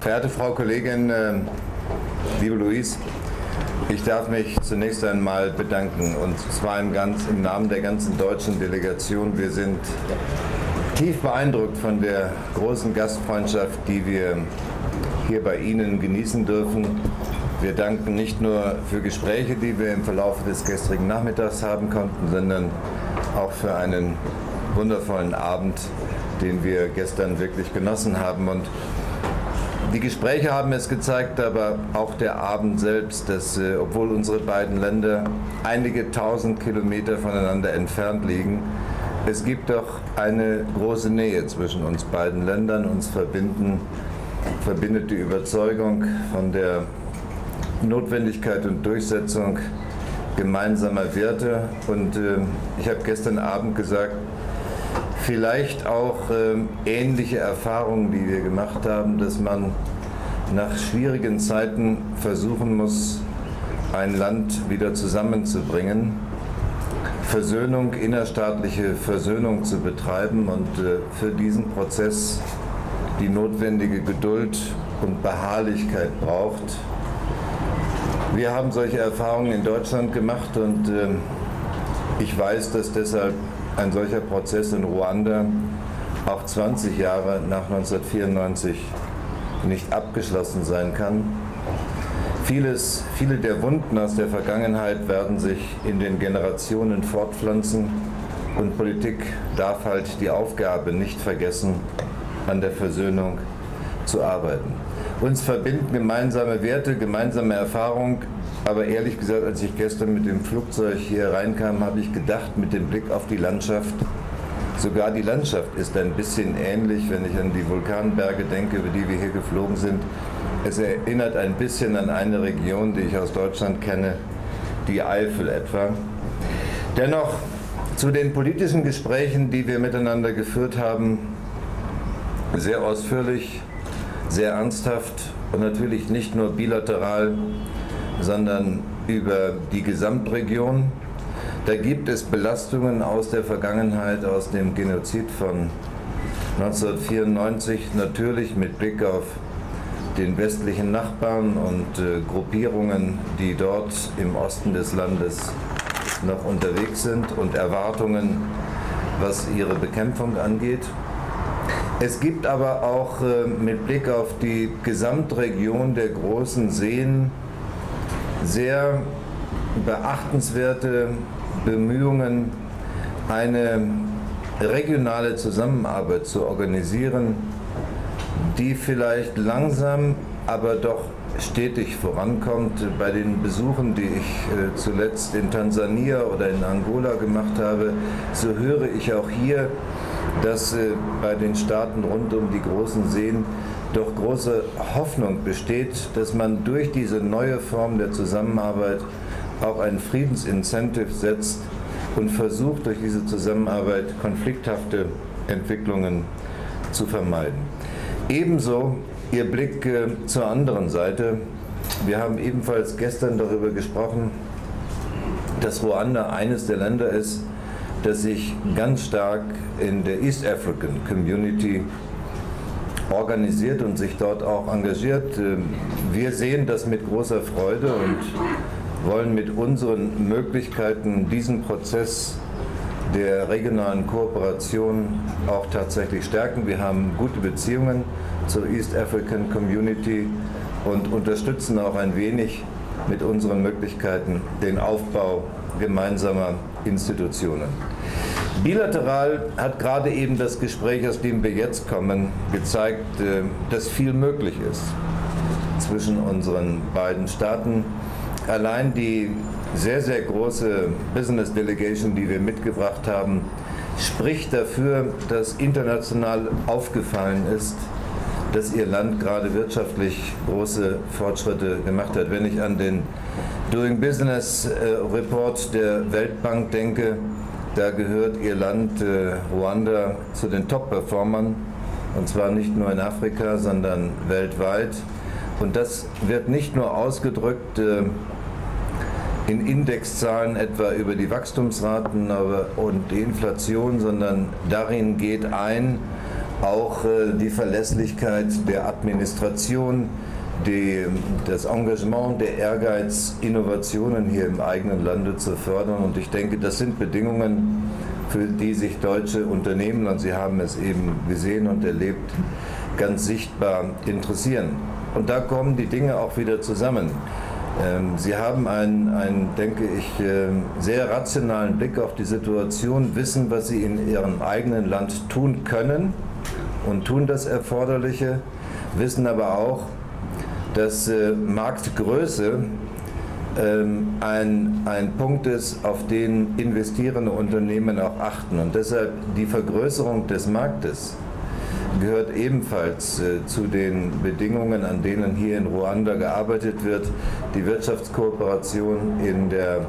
Verehrte Frau Kollegin, äh, liebe Luis, ich darf mich zunächst einmal bedanken und zwar im, ganz, im Namen der ganzen deutschen Delegation. Wir sind tief beeindruckt von der großen Gastfreundschaft, die wir hier bei Ihnen genießen dürfen. Wir danken nicht nur für Gespräche, die wir im Verlauf des gestrigen Nachmittags haben konnten, sondern auch für einen wundervollen Abend, den wir gestern wirklich genossen haben. Und die Gespräche haben es gezeigt, aber auch der Abend selbst, dass äh, obwohl unsere beiden Länder einige tausend Kilometer voneinander entfernt liegen, es gibt doch eine große Nähe zwischen uns beiden Ländern. Uns verbinden, verbindet die Überzeugung von der Notwendigkeit und Durchsetzung gemeinsamer Werte. Und äh, ich habe gestern Abend gesagt, vielleicht auch äh, ähnliche Erfahrungen, die wir gemacht haben, dass man nach schwierigen Zeiten versuchen muss, ein Land wieder zusammenzubringen, Versöhnung, innerstaatliche Versöhnung zu betreiben und äh, für diesen Prozess die notwendige Geduld und Beharrlichkeit braucht. Wir haben solche Erfahrungen in Deutschland gemacht und äh, ich weiß, dass deshalb ein solcher Prozess in Ruanda auch 20 Jahre nach 1994 nicht abgeschlossen sein kann. Vieles, viele der Wunden aus der Vergangenheit werden sich in den Generationen fortpflanzen und Politik darf halt die Aufgabe nicht vergessen, an der Versöhnung zu arbeiten. Uns verbinden gemeinsame Werte, gemeinsame Erfahrung, aber ehrlich gesagt, als ich gestern mit dem Flugzeug hier reinkam, habe ich gedacht, mit dem Blick auf die Landschaft, sogar die Landschaft ist ein bisschen ähnlich, wenn ich an die Vulkanberge denke, über die wir hier geflogen sind. Es erinnert ein bisschen an eine Region, die ich aus Deutschland kenne, die Eifel etwa. Dennoch zu den politischen Gesprächen, die wir miteinander geführt haben, sehr ausführlich, sehr ernsthaft und natürlich nicht nur bilateral, sondern über die Gesamtregion. Da gibt es Belastungen aus der Vergangenheit, aus dem Genozid von 1994, natürlich mit Blick auf den westlichen Nachbarn und äh, Gruppierungen, die dort im Osten des Landes noch unterwegs sind und Erwartungen, was ihre Bekämpfung angeht. Es gibt aber auch äh, mit Blick auf die Gesamtregion der großen Seen sehr beachtenswerte Bemühungen, eine regionale Zusammenarbeit zu organisieren, die vielleicht langsam, aber doch stetig vorankommt. Bei den Besuchen, die ich äh, zuletzt in Tansania oder in Angola gemacht habe, so höre ich auch hier, dass äh, bei den Staaten rund um die großen Seen doch große Hoffnung besteht, dass man durch diese neue Form der Zusammenarbeit auch ein Friedensincentive setzt und versucht, durch diese Zusammenarbeit konflikthafte Entwicklungen zu vermeiden. Ebenso Ihr Blick äh, zur anderen Seite. Wir haben ebenfalls gestern darüber gesprochen, dass Ruanda eines der Länder ist, das sich ganz stark in der East African Community organisiert und sich dort auch engagiert. Ähm, wir sehen das mit großer Freude und wollen mit unseren Möglichkeiten diesen Prozess der regionalen Kooperation auch tatsächlich stärken. Wir haben gute Beziehungen zur East African Community und unterstützen auch ein wenig mit unseren Möglichkeiten den Aufbau gemeinsamer Institutionen. Bilateral hat gerade eben das Gespräch, aus dem wir jetzt kommen, gezeigt, äh, dass viel möglich ist zwischen unseren beiden Staaten. Allein die sehr, sehr große Business Delegation, die wir mitgebracht haben, spricht dafür, dass international aufgefallen ist, dass ihr Land gerade wirtschaftlich große Fortschritte gemacht hat. Wenn ich an den Doing Business äh, Report der Weltbank denke, da gehört Ihr Land äh, Ruanda zu den Top-Performern und zwar nicht nur in Afrika, sondern weltweit. Und das wird nicht nur ausgedrückt äh, in Indexzahlen etwa über die Wachstumsraten und die Inflation, sondern darin geht ein auch äh, die Verlässlichkeit der Administration, die, das Engagement, der Ehrgeiz, Innovationen hier im eigenen Lande zu fördern. Und ich denke, das sind Bedingungen, für die sich deutsche Unternehmen, und Sie haben es eben gesehen und erlebt, ganz sichtbar interessieren. Und da kommen die Dinge auch wieder zusammen. Ähm, Sie haben einen, einen, denke ich, ähm, sehr rationalen Blick auf die Situation, wissen, was Sie in Ihrem eigenen Land tun können und tun das Erforderliche, wissen aber auch, dass äh, Marktgröße ähm, ein, ein Punkt ist, auf den investierende Unternehmen auch achten. Und deshalb die Vergrößerung des Marktes gehört ebenfalls äh, zu den Bedingungen, an denen hier in Ruanda gearbeitet wird. Die Wirtschaftskooperation in der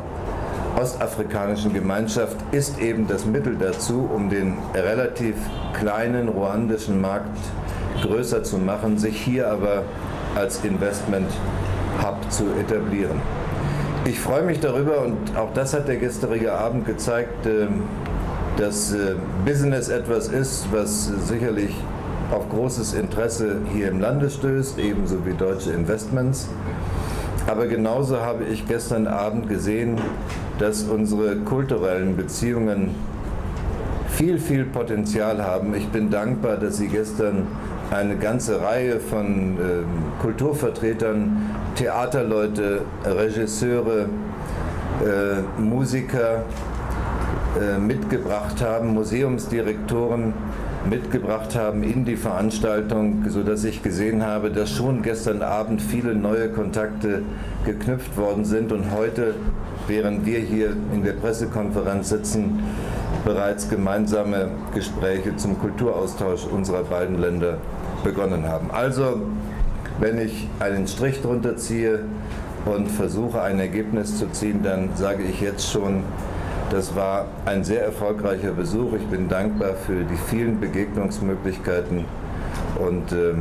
ostafrikanischen Gemeinschaft ist eben das Mittel dazu, um den relativ kleinen ruandischen Markt größer zu machen, sich hier aber als Investment-Hub zu etablieren. Ich freue mich darüber und auch das hat der gestrige Abend gezeigt, ähm, dass äh, Business etwas ist, was sicherlich auf großes Interesse hier im Lande stößt, ebenso wie deutsche Investments. Aber genauso habe ich gestern Abend gesehen, dass unsere kulturellen Beziehungen viel, viel Potenzial haben. Ich bin dankbar, dass Sie gestern eine ganze Reihe von äh, Kulturvertretern, Theaterleute, Regisseure, äh, Musiker äh, mitgebracht haben, Museumsdirektoren mitgebracht haben in die Veranstaltung, sodass ich gesehen habe, dass schon gestern Abend viele neue Kontakte geknüpft worden sind. Und heute, während wir hier in der Pressekonferenz sitzen, bereits gemeinsame Gespräche zum Kulturaustausch unserer beiden Länder begonnen haben. Also, wenn ich einen Strich drunter ziehe und versuche ein Ergebnis zu ziehen, dann sage ich jetzt schon, das war ein sehr erfolgreicher Besuch. Ich bin dankbar für die vielen Begegnungsmöglichkeiten und äh,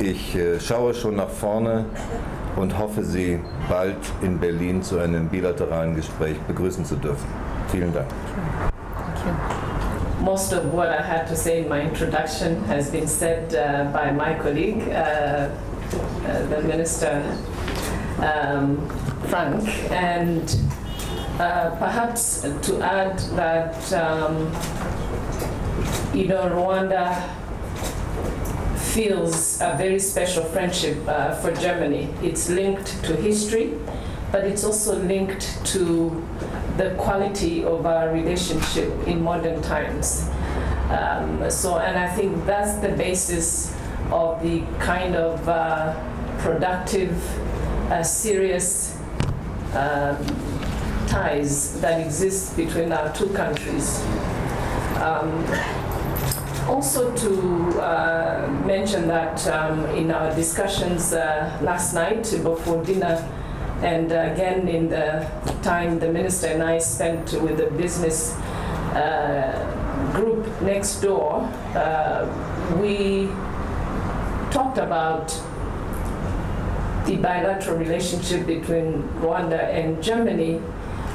ich äh, schaue schon nach vorne und hoffe, Sie bald in Berlin zu einem bilateralen Gespräch begrüßen zu dürfen. Vielen Dank. Most of what I had to say in my introduction has been said uh, by my colleague, uh, uh, the Minister um, Frank, and Uh, perhaps to add that, um, you know, Rwanda feels a very special friendship uh, for Germany. It's linked to history, but it's also linked to the quality of our relationship in modern times. Um, so, and I think that's the basis of the kind of uh, productive, uh, serious um, ties that exist between our two countries. Um, also to uh, mention that um, in our discussions uh, last night before dinner and again in the time the minister and I spent with the business uh, group next door, uh, we talked about the bilateral relationship between Rwanda and Germany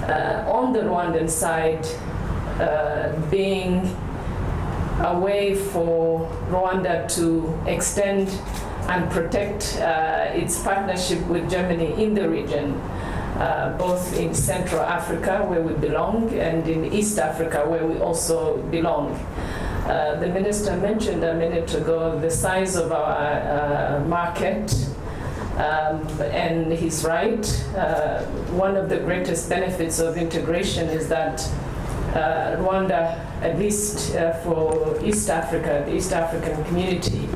uh, on the Rwandan side uh, being a way for Rwanda to extend and protect uh, its partnership with Germany in the region, uh, both in Central Africa, where we belong, and in East Africa, where we also belong. Uh, the minister mentioned a minute ago the size of our uh, market um, and he's right. Uh, one of the greatest benefits of integration is that uh, Rwanda, at least for East Africa, the East African community,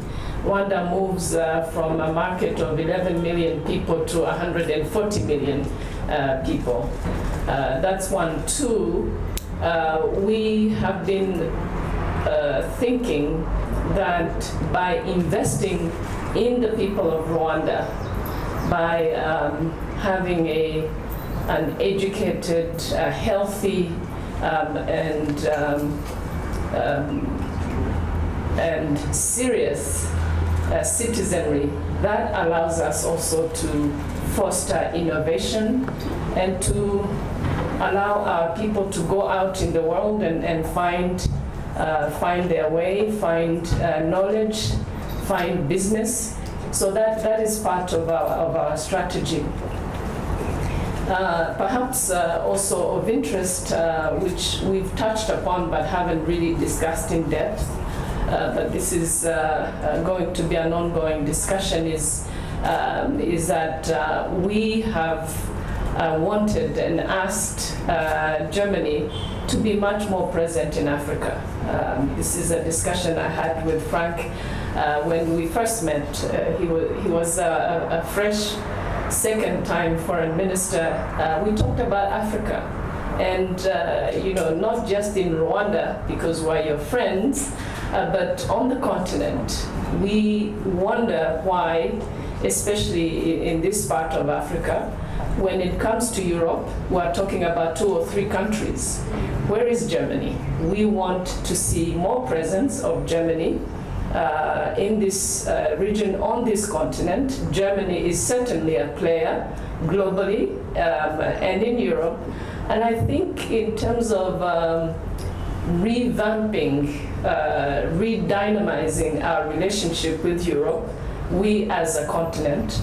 Rwanda moves uh, from a market of 11 million people to 140 million uh, people. Uh, that's one. Two, we have been thinking that by investing in the people of Rwanda, by um, having a, an educated, uh, healthy, um, and, um, um, and serious uh, citizenry. That allows us also to foster innovation and to allow our people to go out in the world and, and find, uh, find their way, find uh, knowledge, find business. So that, that is part of our, of our strategy. Uh, perhaps uh, also of interest, uh, which we've touched upon but haven't really discussed in depth, but this is uh, uh, going to be an ongoing discussion, is, um, is that we have wanted and asked Germany to be much more present in Africa. Um, this is a discussion I had with Frank when we first met. he, was, he was a, a fresh second time foreign minister, uh, we talked about Africa. And, uh, you know, not just in Rwanda, because we're your friends, uh, but on the continent. We wonder why, especially in this part of Africa, when it comes to Europe, we're talking about two or three countries. Where is Germany? We want to see more presence of Germany uh, in this uh, region on this continent. Germany is certainly a player globally um, and in Europe. And I think in terms of um, revamping, uh, redynamizing our relationship with Europe, we as a continent,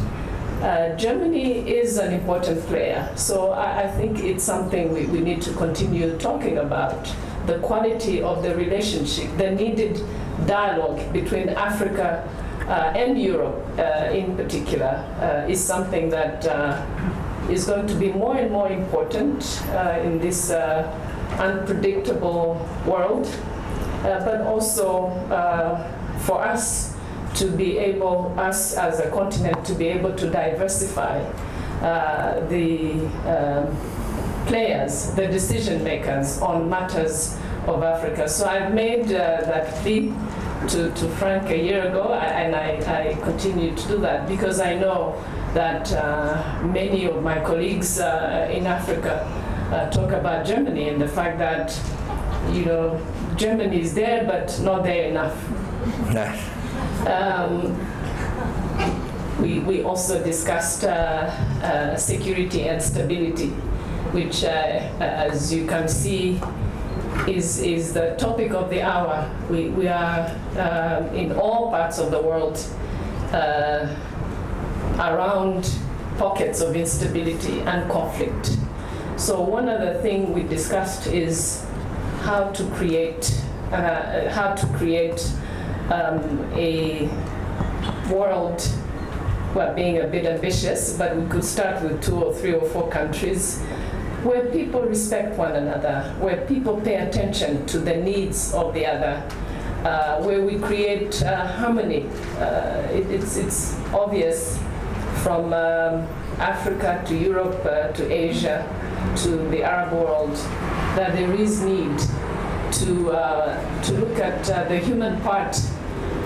uh, Germany is an important player. So I, I think it's something we, we need to continue talking about the quality of the relationship, the needed dialogue between Africa uh, and Europe uh, in particular uh, is something that uh, is going to be more and more important uh, in this uh, unpredictable world, but also for us to be able, us as a continent, to be able to diversify the um, players, the decision makers on matters of Africa. So I've made uh, that plea to, to Frank a year ago, and I, I continue to do that because I know that uh, many of my colleagues uh, in Africa uh, talk about Germany and the fact that, you know, Germany is there, but not there enough. um, we, we also discussed uh, uh, security and stability, which, as you can see, is, is the topic of the hour. We, we are uh, in all parts of the world uh, around pockets of instability and conflict. So one other thing we discussed is how to create uh, how to create um, a world well, being a bit ambitious, but we could start with two or three or four countries where people respect one another, where people pay attention to the needs of the other, uh, where we create uh, harmony. Uh, it, it's, it's obvious from um, Africa to Europe uh, to Asia to the Arab world that there is need to, uh, to look at uh, the human part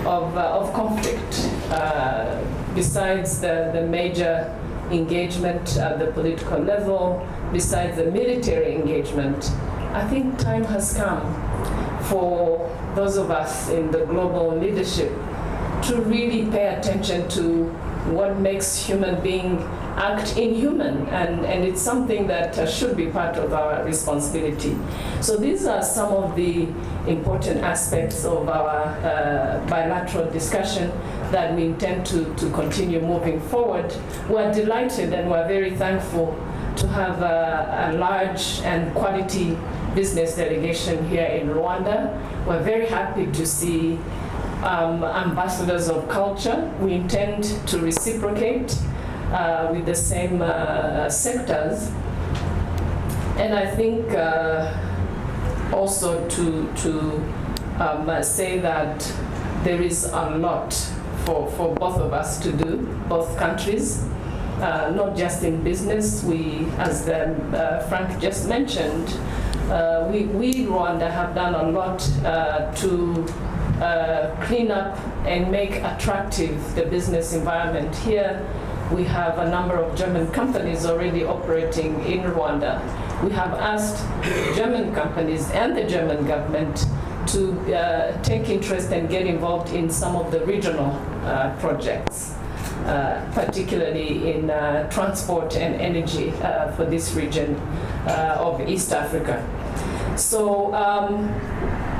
of, of conflict besides the, the major engagement at the political level, besides the military engagement, I think time has come for those of us in the global leadership to really pay attention to what makes human being act inhuman and, and it's something that uh, should be part of our responsibility. So these are some of the important aspects of our uh, bilateral discussion that we intend to, to continue moving forward. We're delighted and we're very thankful to have a, a large and quality business delegation here in Rwanda. We're very happy to see um, ambassadors of culture. We intend to reciprocate with the same uh, sectors. And I think uh, also to, to um, say that there is a lot for, for both of us to do, both countries uh, not just in business. We, as the, uh, Frank just mentioned, uh, we, we, Rwanda, have done a lot uh, to uh, clean up and make attractive the business environment here. We have a number of German companies already operating in Rwanda. We have asked German companies and the German government to uh, take interest and get involved in some of the regional uh, projects, uh, particularly in uh, transport and energy uh, for this region uh, of East Africa. So um,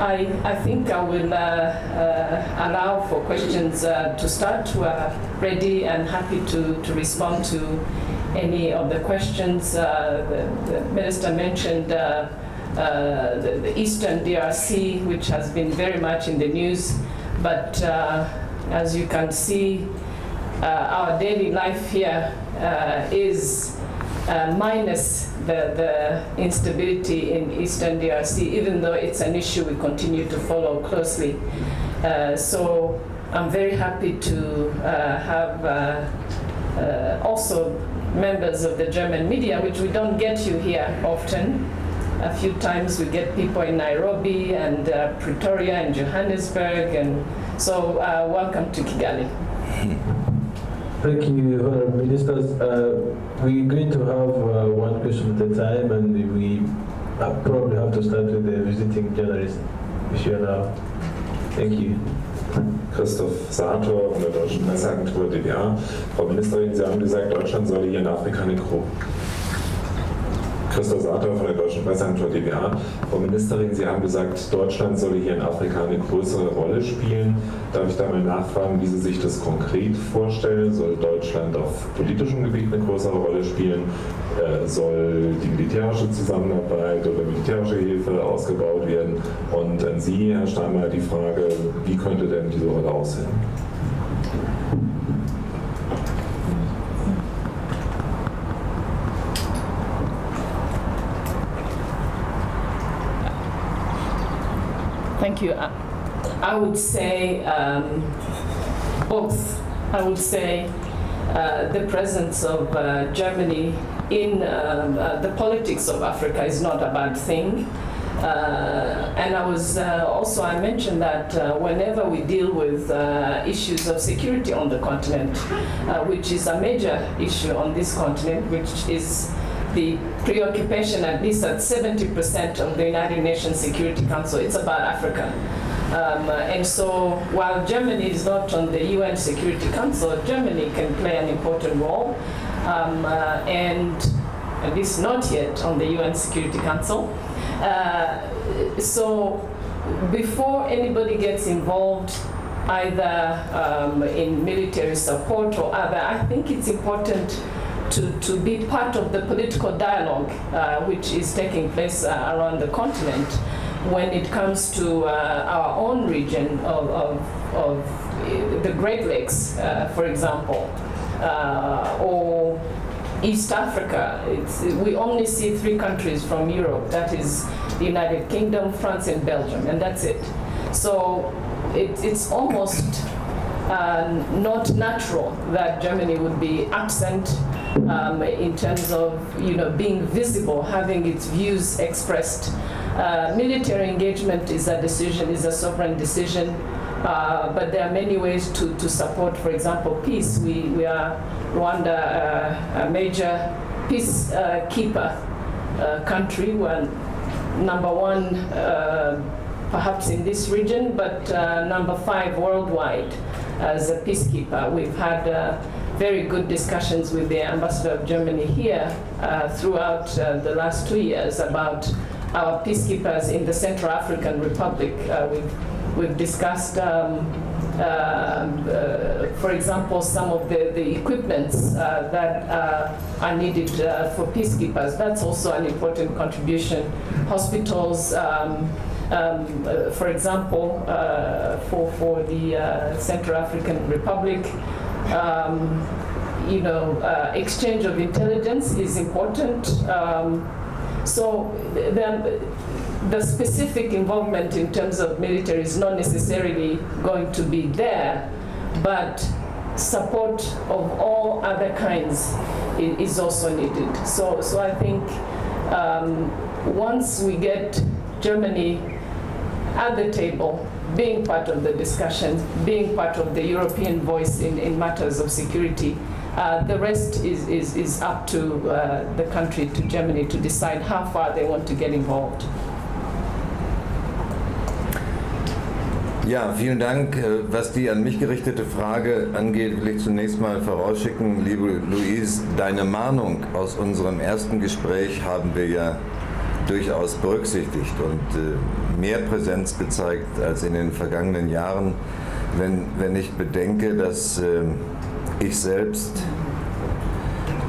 I, I think I will allow for questions to start. We're ready and happy to, to respond to any of the questions. The, the, minister mentioned uh, the, the, eastern DRC, which has been very much in the news. But uh, as you can see, uh, our daily life here is minus the, the instability in eastern DRC, even though it's an issue we continue to follow closely. so I'm very happy to have uh, also members of the German media, which we don't get you here often. A few times we get people in Nairobi and uh, Pretoria and Johannesburg, and so uh, welcome to Kigali. Thank you, Honorable Ministers. Uh, we're going to have uh, one question at a time, and we uh, probably have to start with the visiting journalist, you allow. Thank you. Christoph Sator von der Deutschen Presseagentur DWA. Frau Ministerin, Sie haben gesagt, Deutschland solle hier in Afrika eine Christoph Sater von der Deutschen Presseagentur DWA. Frau Ministerin, Sie haben gesagt, Deutschland solle hier in Afrika eine größere Rolle spielen. Darf ich da mal nachfragen, wie Sie sich das konkret vorstellen? Soll Deutschland auf politischem Gebiet eine größere Rolle spielen? Äh, soll die militärische Zusammenarbeit oder militärische Hilfe ausgebaut werden? Und an Sie, Herr Steinmeier, die Frage, wie könnte denn diese Rolle aussehen? Thank you. I, would say um, both. I would say uh, the presence of uh, Germany in um, uh, the politics of Africa is not a bad thing. Uh, and I was uh, also, I mentioned that uh, whenever we deal with issues of security on the continent, which is a major issue on this continent, which is the preoccupation at least at 70% of the United Nations Security Council. It's about Africa. Um, and so while Germany is not on the UN Security Council, Germany can play an important role. Um, uh, and at least not yet on the UN Security Council. Uh, so before anybody gets involved either um, in military support or other, I think it's important to, to be part of the political dialogue uh, which is taking place uh, around the continent when it comes to uh, our own region of, of, of, the Great Lakes, for example, or East Africa. It's, we only see three countries from Europe. That is the United Kingdom, France, and Belgium, and that's it. So it, it's almost uh, not natural that Germany would be absent um, in terms of you know being visible, having its views expressed. Uh, military engagement is a decision, is a sovereign decision, uh, but there are many ways to, to support, for example, peace. We, we are Rwanda, uh, a major peacekeeper uh, country, well, number one uh, perhaps in this region, but uh, number five worldwide as a peacekeeper. We've had very good discussions with the ambassador of Germany here uh, throughout uh, the last two years about our peacekeepers in the Central African Republic. Uh, we've, we've discussed, um, uh, uh, for example, some of the, the equipments uh, that are needed for peacekeepers. That's also an important contribution. Hospitals, um, um, uh, for example, uh, for, for the uh, Central African Republic, um, you know, uh, exchange of intelligence is important. Um, so then the specific involvement in terms of military is not necessarily going to be there, but support of all other kinds is also needed. So, so I think um, once we get Germany at the table, being part of the discussion, being part of the European voice in, in matters of security. Uh, the rest is, is, is up to uh, the country, to Germany, to decide how far they want to get involved. Ja, vielen Dank. Äh, was die an mich gerichtete Frage angeht, will ich zunächst mal vorausschicken, liebe Louise, deine Mahnung aus unserem ersten Gespräch haben wir ja durchaus berücksichtigt und äh, mehr Präsenz gezeigt als in den vergangenen Jahren, wenn, wenn ich bedenke, dass äh, ich selbst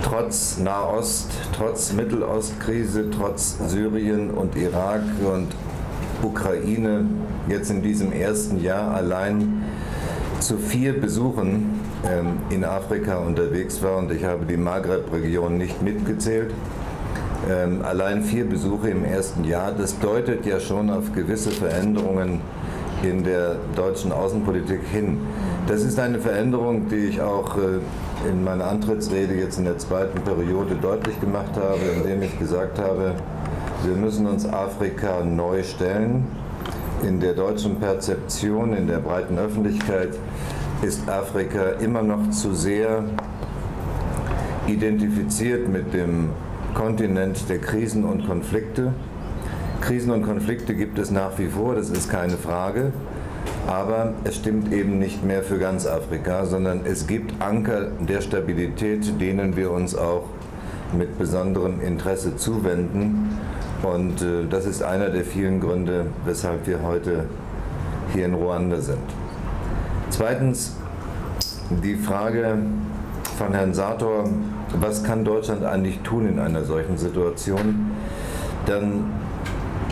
trotz Nahost, trotz Mittelostkrise, trotz Syrien und Irak und Ukraine jetzt in diesem ersten Jahr allein zu vier Besuchen ähm, in Afrika unterwegs war und ich habe die Maghreb-Region nicht mitgezählt. Ähm, allein vier Besuche im ersten Jahr, das deutet ja schon auf gewisse Veränderungen in der deutschen Außenpolitik hin. Das ist eine Veränderung, die ich auch äh, in meiner Antrittsrede jetzt in der zweiten Periode deutlich gemacht habe, indem ich gesagt habe, wir müssen uns Afrika neu stellen. In der deutschen Perzeption, in der breiten Öffentlichkeit ist Afrika immer noch zu sehr identifiziert mit dem Kontinent der Krisen und Konflikte. Krisen und Konflikte gibt es nach wie vor, das ist keine Frage. Aber es stimmt eben nicht mehr für ganz Afrika, sondern es gibt Anker der Stabilität, denen wir uns auch mit besonderem Interesse zuwenden. Und äh, das ist einer der vielen Gründe, weshalb wir heute hier in Ruanda sind. Zweitens die Frage von Herrn Sator, was kann Deutschland eigentlich tun in einer solchen Situation? Dann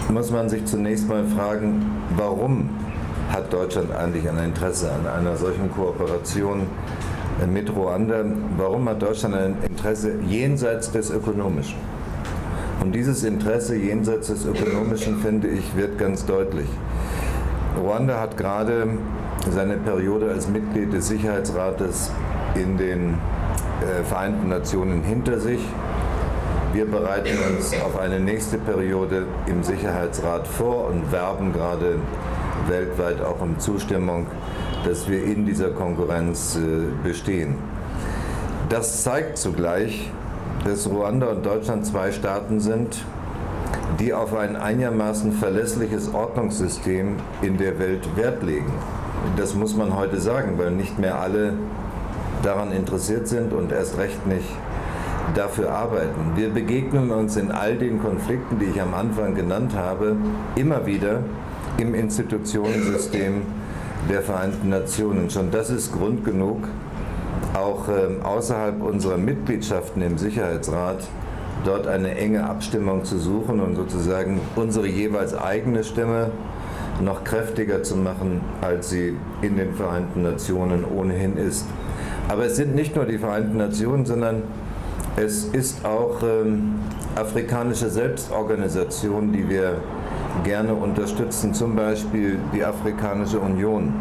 muss man sich zunächst mal fragen, warum hat Deutschland eigentlich ein Interesse an einer solchen Kooperation mit Ruanda? Warum hat Deutschland ein Interesse jenseits des Ökonomischen? Und dieses Interesse jenseits des Ökonomischen, finde ich, wird ganz deutlich. Ruanda hat gerade seine Periode als Mitglied des Sicherheitsrates in den äh, Vereinten Nationen hinter sich. Wir bereiten uns auf eine nächste Periode im Sicherheitsrat vor und werben gerade weltweit auch um Zustimmung, dass wir in dieser Konkurrenz äh, bestehen. Das zeigt zugleich, dass Ruanda und Deutschland zwei Staaten sind, die auf ein einigermaßen verlässliches Ordnungssystem in der Welt Wert legen. Das muss man heute sagen, weil nicht mehr alle daran interessiert sind und erst recht nicht dafür arbeiten. Wir begegnen uns in all den Konflikten, die ich am Anfang genannt habe, immer wieder im Institutionensystem der Vereinten Nationen. Schon das ist Grund genug, auch äh, außerhalb unserer Mitgliedschaften im Sicherheitsrat dort eine enge Abstimmung zu suchen und sozusagen unsere jeweils eigene Stimme noch kräftiger zu machen, als sie in den Vereinten Nationen ohnehin ist. Aber es sind nicht nur die Vereinten Nationen, sondern es ist auch ähm, afrikanische Selbstorganisation, die wir gerne unterstützen, zum Beispiel die Afrikanische Union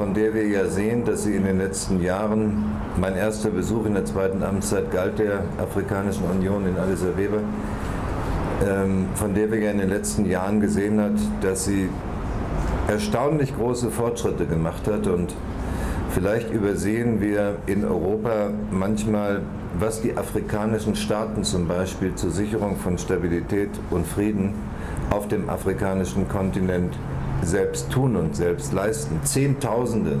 von der wir ja sehen, dass sie in den letzten Jahren, mein erster Besuch in der zweiten Amtszeit galt der Afrikanischen Union in Addis Abeba, ähm, von der wir ja in den letzten Jahren gesehen hat, dass sie erstaunlich große Fortschritte gemacht hat und vielleicht übersehen wir in Europa manchmal, was die afrikanischen Staaten zum Beispiel zur Sicherung von Stabilität und Frieden auf dem afrikanischen Kontinent selbst tun und selbst leisten. Zehntausende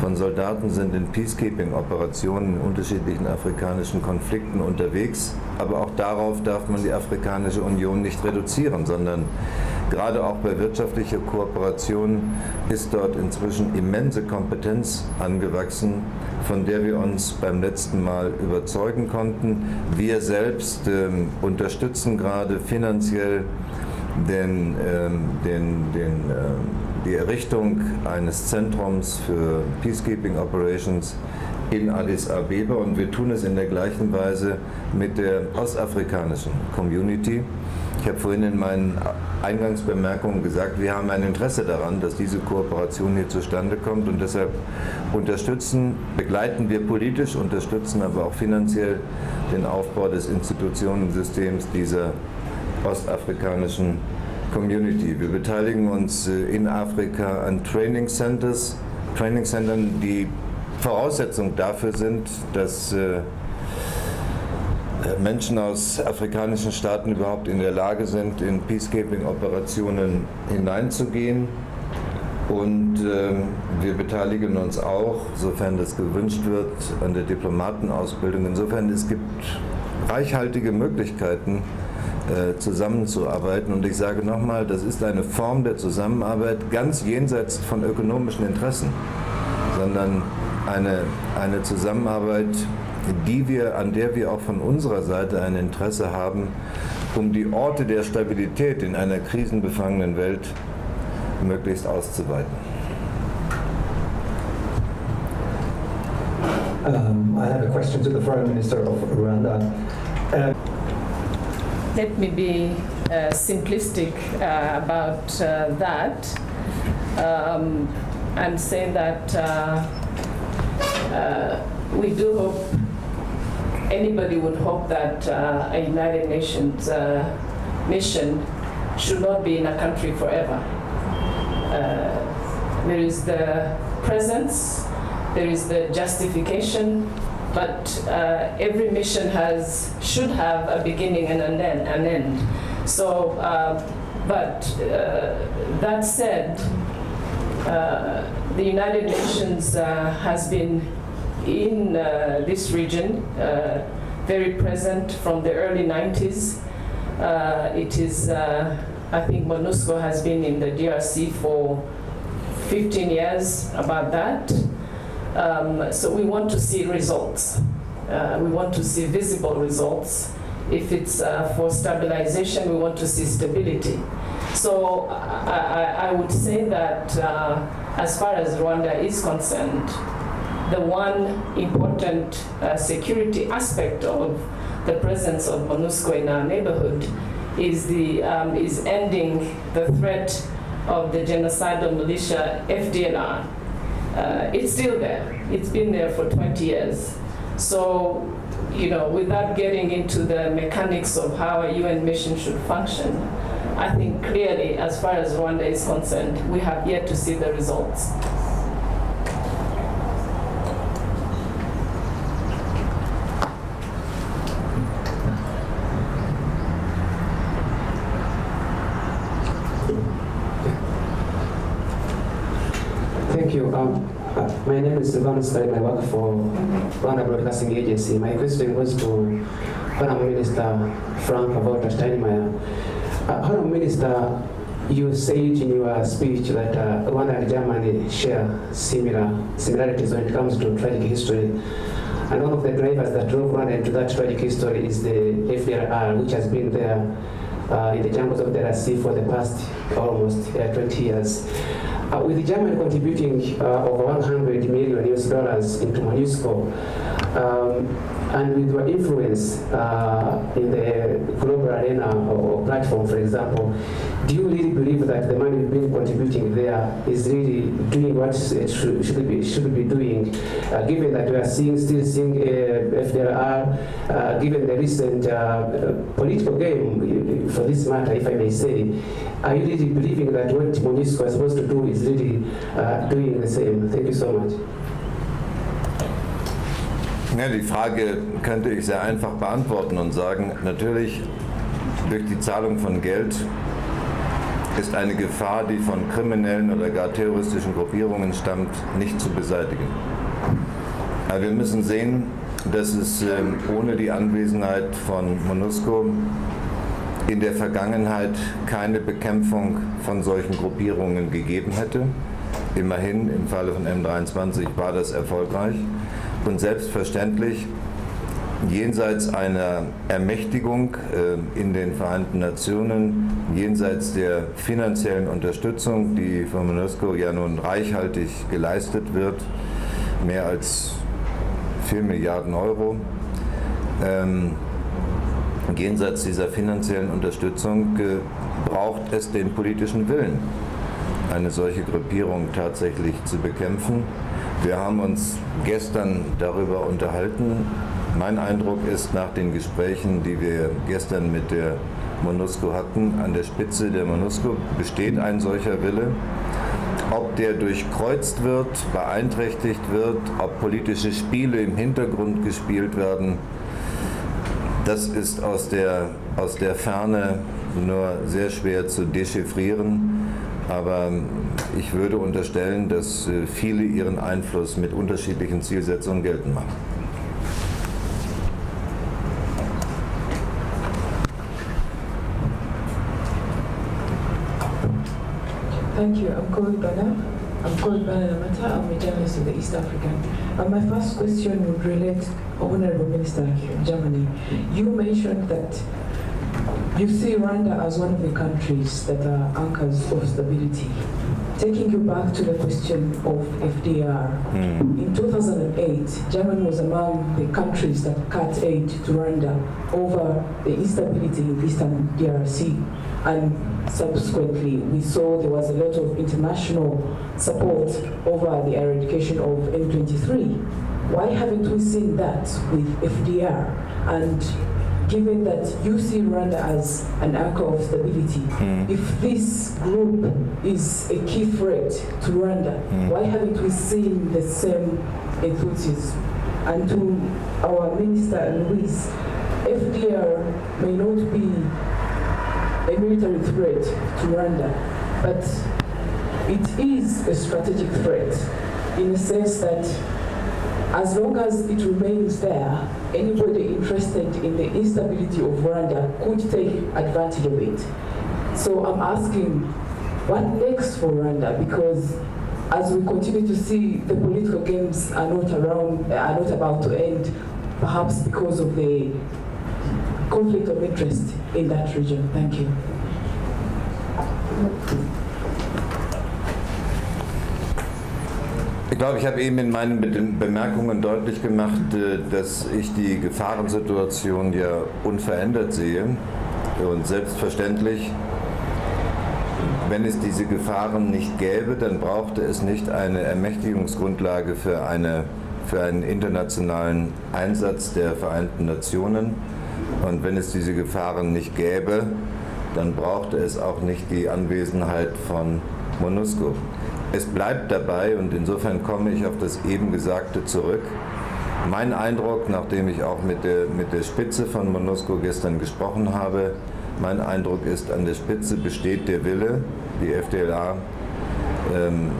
von Soldaten sind in Peacekeeping-Operationen in unterschiedlichen afrikanischen Konflikten unterwegs. Aber auch darauf darf man die Afrikanische Union nicht reduzieren, sondern gerade auch bei wirtschaftlicher Kooperation ist dort inzwischen immense Kompetenz angewachsen, von der wir uns beim letzten Mal überzeugen konnten. Wir selbst äh, unterstützen gerade finanziell den, ähm, den, den, äh, die Errichtung eines Zentrums für Peacekeeping Operations in Addis Abeba und wir tun es in der gleichen Weise mit der ostafrikanischen Community. Ich habe vorhin in meinen Eingangsbemerkungen gesagt, wir haben ein Interesse daran, dass diese Kooperation hier zustande kommt und deshalb unterstützen, begleiten wir politisch, unterstützen aber auch finanziell den Aufbau des Institutionensystems dieser ostafrikanischen Community. Wir beteiligen uns äh, in Afrika an Training Centers, Training Centern, die Voraussetzung dafür sind, dass äh, Menschen aus afrikanischen Staaten überhaupt in der Lage sind, in Peacekeeping-Operationen hineinzugehen. Und äh, wir beteiligen uns auch, sofern das gewünscht wird, an der Diplomatenausbildung. Insofern es gibt reichhaltige Möglichkeiten, äh, zusammenzuarbeiten. Und ich sage nochmal, das ist eine Form der Zusammenarbeit ganz jenseits von ökonomischen Interessen, sondern eine, eine Zusammenarbeit, die wir, an der wir auch von unserer Seite ein Interesse haben, um die Orte der Stabilität in einer krisenbefangenen Welt möglichst auszuweiten. Um, I have a question to the Foreign Minister of Rwanda. Uh, Let me be uh, simplistic uh, about uh, that um, and say that uh, uh, we do hope, anybody would hope that uh, a United Nations uh, mission should not be in a country forever. Uh, there is the presence, there is the justification, but uh, every mission has should have a beginning and an end. An end. So, uh, but uh, that said, the United Nations has been in uh, this region, uh, very present from the early 90s. Uh, it is, uh, I think MONUSCO has been in the DRC for 15 years about that. Um, so we want to see results. We want to see visible results. If it's for stabilization, we want to see stability. So I, I, I would say that uh, as far as Rwanda is concerned, the one important uh, security aspect of the presence of MONUSCO in our neighborhood is, the, um, is ending the threat of the genocidal militia FDLR. Uh, it's still there. It's been there for 20 years. So, you know, without getting into the mechanics of how a UN mission should function, I think clearly, as far as Rwanda is concerned, we have yet to see the results. Thank you. Um, uh, my Silvanus Karim. I work for Rwanda Broadcasting Agency. My question goes to Honourable Minister Frank Walter Steinmeier. Uh, Honourable Minister, you said in your speech that uh, Rwanda and Germany share similar similarities when it comes to tragic history. And one of the drivers that drove Rwanda into that tragic history is the FDLR, which has been there uh, in the jungles of the DRC for the past almost uh, 20 years. Uh, with Germany contributing uh, over 100 million US dollars into MONUSCO, um, and with your influence uh, in the global arena or platform, for example, do you really believe that the money you've been contributing there is really doing what it should, be should be doing, uh, given that we are seeing still seeing uh, FDLR, uh, given the recent uh, political game, uh, for this matter, if I may say, are you really believing that what MONUSCO is supposed to do is really uh, doing the same? Thank you so much. Ja, die Frage könnte ich sehr einfach beantworten und sagen, natürlich durch die Zahlung von Geld ist eine Gefahr, die von kriminellen oder gar terroristischen Gruppierungen stammt, nicht zu beseitigen. Aber wir müssen sehen, dass es ähm, ohne die Anwesenheit von MONUSCO in der Vergangenheit keine Bekämpfung von solchen Gruppierungen gegeben hätte. Immerhin im Falle von M23 war das erfolgreich. Und selbstverständlich, jenseits einer Ermächtigung äh, in den Vereinten Nationen, jenseits der finanziellen Unterstützung, die von UNESCO ja nun reichhaltig geleistet wird, mehr als 4 Milliarden Euro, ähm, jenseits dieser finanziellen Unterstützung äh, braucht es den politischen Willen, eine solche Gruppierung tatsächlich zu bekämpfen. Wir haben uns gestern darüber unterhalten. Mein Eindruck ist nach den Gesprächen, die wir gestern mit der MONUSCO hatten, an der Spitze der MONUSCO besteht ein solcher Wille. Ob der durchkreuzt wird, beeinträchtigt wird, ob politische Spiele im Hintergrund gespielt werden, das ist aus der, aus der Ferne nur sehr schwer zu dechiffrieren. Aber ich würde unterstellen, dass äh, viele ihren Einfluss mit unterschiedlichen Zielsetzungen geltend machen. Thank you. I'm Kobe Bana. I'm Kobe Bana Namata. I'm a journalist in the East African. And my first question would relate, Honorable Minister of Germany. You mentioned that you see Rwanda as one of the countries that are anchors of stability. Taking you back to the question of FDR, Mm. in 2008, Germany was among the countries that cut aid to Rwanda over the instability in eastern DRC. And subsequently, we saw there was a lot of international support over the eradication of M23. Why haven't we seen that with FDR? And given that you see Rwanda as an anchor of stability, Mm. if this group is a key threat to Rwanda, Mm. why haven't we seen the same enthusiasm? And to our Minister and Luis, FDR may not be a military threat to Rwanda, but it is a strategic threat in the sense that as long as it remains there, anybody interested in the instability of Rwanda could take advantage of it. So I'm asking, what next for Rwanda? Because as we continue to see, the political games are not around, are not about to end, perhaps because of the conflict of interest in that region. Thank you. Glaube, ich habe eben in meinen Be- Bemerkungen deutlich gemacht, äh, dass ich die Gefahrensituation ja unverändert sehe. Und selbstverständlich, wenn es diese Gefahren nicht gäbe, dann brauchte es nicht eine Ermächtigungsgrundlage für, eine, für einen internationalen Einsatz der Vereinten Nationen. Und wenn es diese Gefahren nicht gäbe, dann brauchte es auch nicht die Anwesenheit von MONUSCO. Es bleibt dabei und insofern komme ich auf das eben Gesagte zurück. Mein Eindruck, nachdem ich auch mit der, mit der Spitze von MONUSCO gestern gesprochen habe, mein Eindruck ist, an der Spitze besteht der Wille, die FDLA ähm,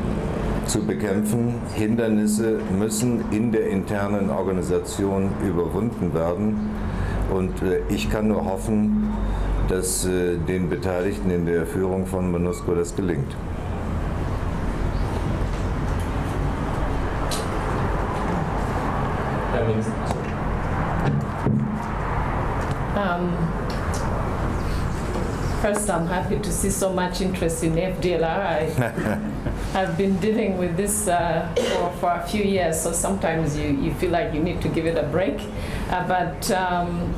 zu bekämpfen. Hindernisse müssen in der internen Organisation überwunden werden. Und äh, ich kann nur hoffen, dass äh, den Beteiligten in der Führung von MONUSCO das gelingt. I'm happy to see so much interest in FDLR. I've been dealing with this uh, for, for a few years, so sometimes you, you feel like you need to give it a break. Uh, but um,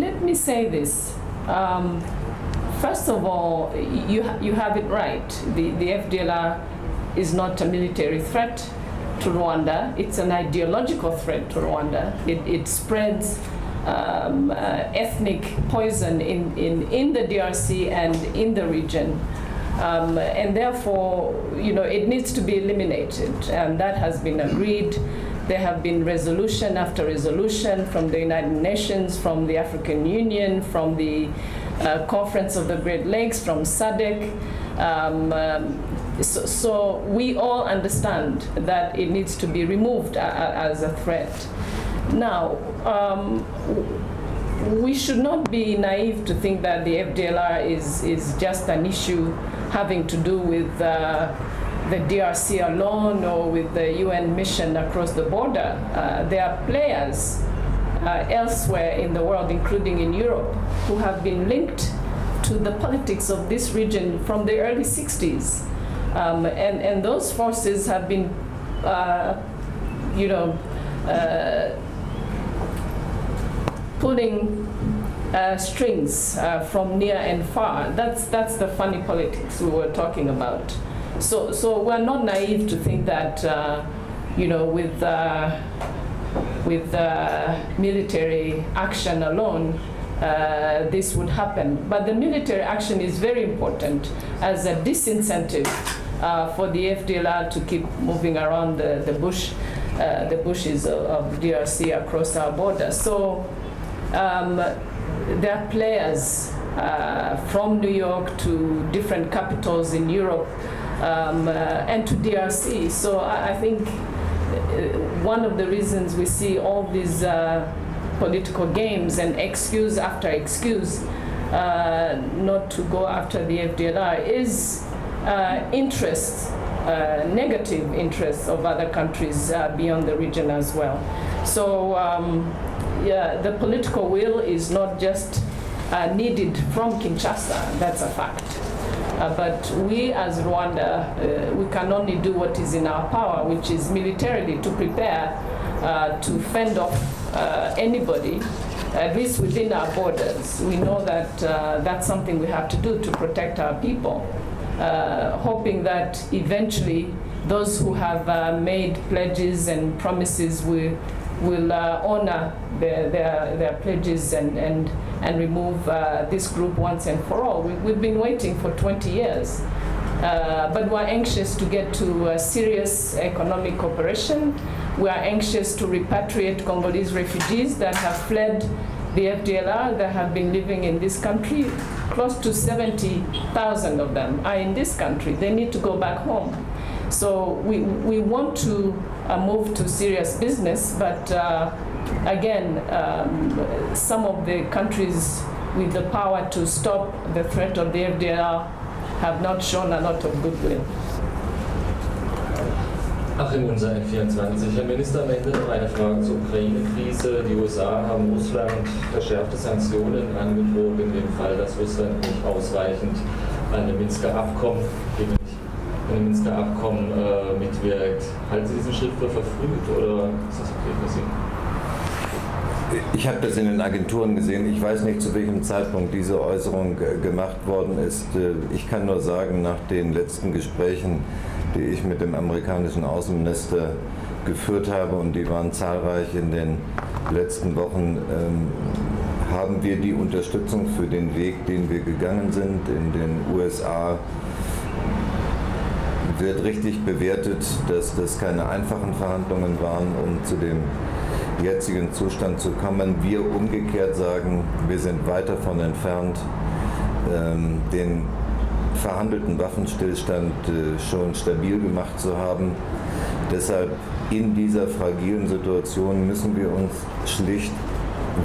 let me say this. Um, first of all, you, you have it right. The, the FDLR is not a military threat to Rwanda, it's an ideological threat to Rwanda. It, it spreads um, uh, ethnic poison in, in, in the DRC and in the region. Um, and therefore, you know, it needs to be eliminated, and that has been agreed. There have been resolution after resolution from the United Nations, from the African Union, from the uh, Conference of the Great Lakes, from SADC. Um, um, so, so we all understand that it needs to be removed as a threat. Now, um, we should not be naive to think that the FDLR is, is just an issue having to do with uh, the DRC alone or with the UN mission across the border. Uh, there are players uh, elsewhere in the world, including in Europe, who have been linked to the politics of this region from the early 60s. Um, and, and those forces have been, uh, you know, uh, pulling uh, strings uh, from near and far. That's, that's the funny politics we were talking about. So, so we're not naive to think that, uh, you know, with, uh, with uh, military action alone, uh, this would happen. But the military action is very important as a disincentive for the FDLR to keep moving around the, the bush, the bushes of, of DRC across our border. So um, there are players uh, from New York to different capitals in Europe um, uh, and to DRC. So I, I think uh, one of the reasons we see all these uh, political games and excuse after excuse uh, not to go after the FDLR is uh, interest, negative interests of other countries beyond the region as well. So um, yeah, the political will is not just uh, needed from Kinshasa, that's a fact. Uh, but we as Rwanda, uh, we can only do what is in our power, which is militarily to prepare uh, to fend off uh, anybody, at least within our borders. We know that uh, that's something we have to do to protect our people, hoping that eventually those who have made pledges and promises will, will uh, honor their, their, their pledges and, and, and remove uh, this group once and for all. We, we've been waiting for 20 years. Uh, but we're anxious to get to serious economic cooperation. We are anxious to repatriate Congolese refugees that have fled the FDLR, that have been living in this country. Close to 70,000 of them are in this country. They need to go back home. So we, we want to uh, move to serious business, but uh, again, um, some of the countries with the power to stop the threat of the FDLR have not shown a lot of goodwill. Achim Unser, N24. Herr Minister, am Ende noch eine Frage zur Ukraine-Krise. Die USA haben Russland verschärfte Sanktionen angedroht, in dem Fall, dass Russland nicht ausreichend an dem Minsker Abkommen, an dem Minsker Abkommen äh, mitwirkt. Halten Sie diesen Schritt für verfrüht oder ist das okay für Sie? Ich habe das in den Agenturen gesehen. Ich weiß nicht, zu welchem Zeitpunkt diese Äußerung gemacht worden ist. Äh, Ich kann nur sagen, nach den letzten Gesprächen, die ich mit dem amerikanischen Außenminister geführt habe, und die waren zahlreich in den letzten Wochen, ähm, haben wir die Unterstützung für den Weg, den wir gegangen sind in den USA wird richtig bewertet, dass das keine einfachen Verhandlungen waren, um zu dem jetzigen Zustand zu kommen. Wir umgekehrt sagen, wir sind weit davon entfernt, ähm, den verhandelten Waffenstillstand äh, schon stabil gemacht zu haben. Deshalb in dieser fragilen Situation müssen wir uns schlicht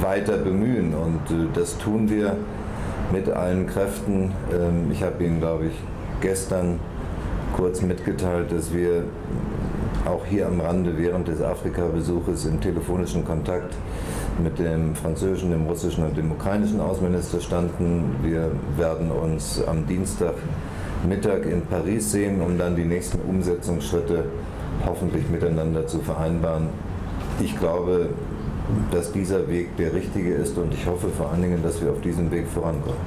weiter bemühen und äh, das tun wir mit allen Kräften. Ähm, ich habe Ihnen, glaube ich, gestern kurz mitgeteilt, dass wir auch hier am Rande während des Afrika-Besuches im telefonischen Kontakt mit dem französischen, dem russischen und dem ukrainischen Außenminister standen. Wir werden uns am Dienstagmittag in Paris sehen, um dann die nächsten Umsetzungsschritte hoffentlich miteinander zu vereinbaren. Ich glaube, dass dieser Weg der richtige ist und ich hoffe vor allen Dingen, dass wir auf diesem Weg vorankommen.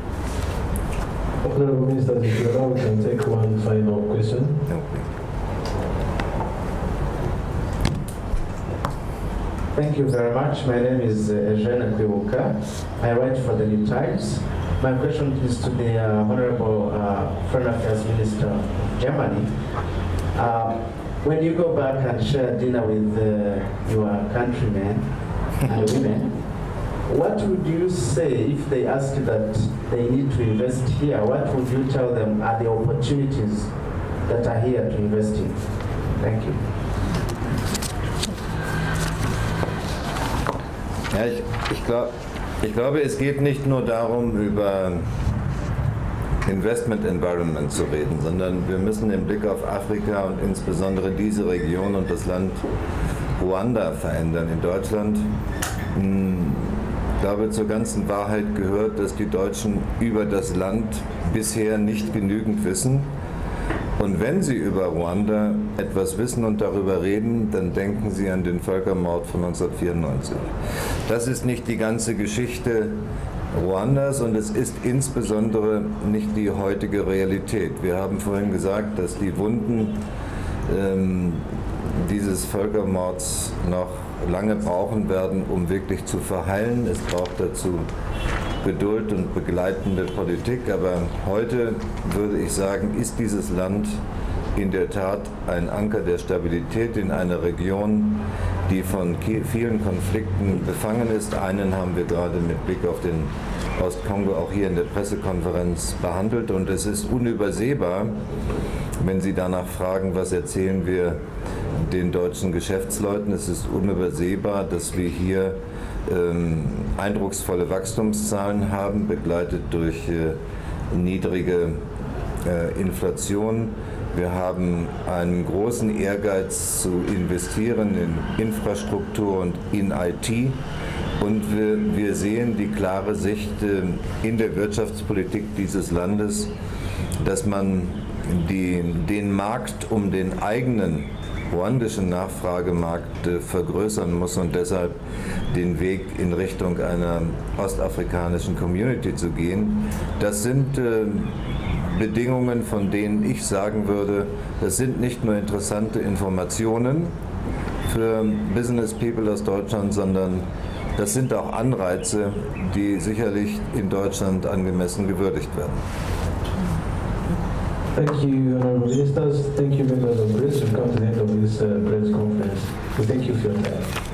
Honorable Minister, if you allow, we can take one final question. Thank you very much. My name is uh, Eugene Kwibuka. I write for the New Times. My question is to the uh, Honorable uh, Foreign Affairs Minister of Germany. Uh, when you go back and share dinner with uh, your countrymen and women, what would you say if they ask that they need to invest here? What would you tell them are the opportunities that are here to invest in? Thank you. Ja, ich, ich, glaub, ich glaube, es geht nicht nur darum, über Investment Environment zu reden, sondern wir müssen den Blick auf Afrika und insbesondere diese Region und das Land Ruanda verändern. In Deutschland, hm, ich glaube, zur ganzen Wahrheit gehört, dass die Deutschen über das Land bisher nicht genügend wissen. Und wenn Sie über Ruanda etwas wissen und darüber reden, dann denken Sie an den Völkermord von 1994. Das ist nicht die ganze Geschichte Ruandas und es ist insbesondere nicht die heutige Realität. Wir haben vorhin gesagt, dass die Wunden ähm, dieses Völkermords noch lange brauchen werden, um wirklich zu verheilen. Es braucht dazu Geduld und begleitende Politik. Aber heute würde ich sagen, ist dieses Land in der Tat ein Anker der Stabilität in einer Region, die von vielen Konflikten befangen ist. Einen haben wir gerade mit Blick auf den Ostkongo auch hier in der Pressekonferenz behandelt. Und es ist unübersehbar, wenn Sie danach fragen, was erzählen wir den deutschen Geschäftsleuten. Es ist unübersehbar, dass wir hier ähm, eindrucksvolle Wachstumszahlen haben, begleitet durch äh, niedrige äh, Inflation. Wir haben einen großen Ehrgeiz zu investieren in Infrastruktur und in IT. Und wir, wir sehen die klare Sicht äh, in der Wirtschaftspolitik dieses Landes, dass man die, den Markt um den eigenen ruandischen Nachfragemarkt vergrößern muss und deshalb den Weg in Richtung einer ostafrikanischen Community zu gehen. Das sind äh, Bedingungen, von denen ich sagen würde, das sind nicht nur interessante Informationen für Business People aus Deutschland, sondern das sind auch Anreize, die sicherlich in Deutschland angemessen gewürdigt werden. Thank you, Honorable Ministers. Thank you, members of press. We've come to the end of this uh, press conference. We thank you for your time.